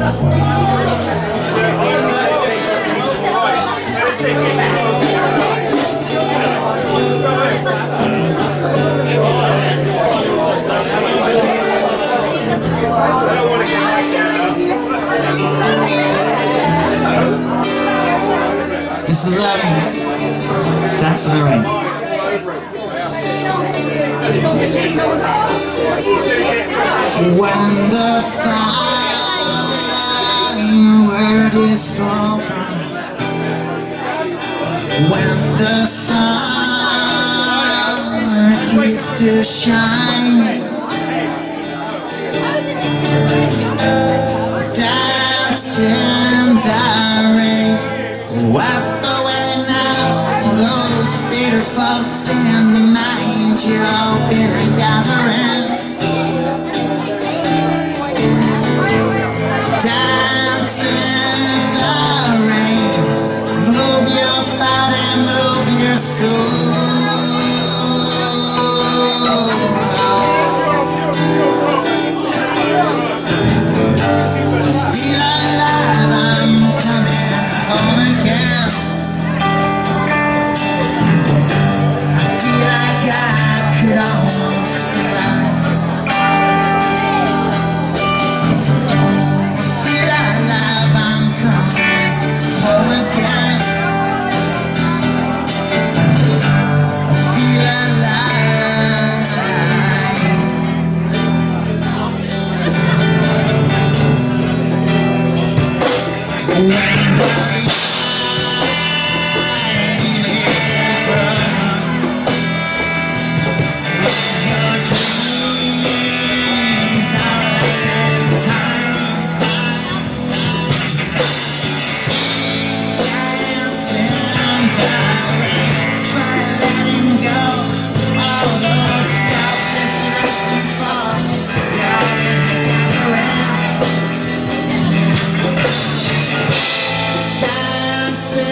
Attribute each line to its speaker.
Speaker 1: That's what In the Rain. When the firework is spoken When the sun ceases to shine Dance in the rain Joe in a gathering Dance in the rain Move your body, move your soul. Feel alive, I'm coming home again.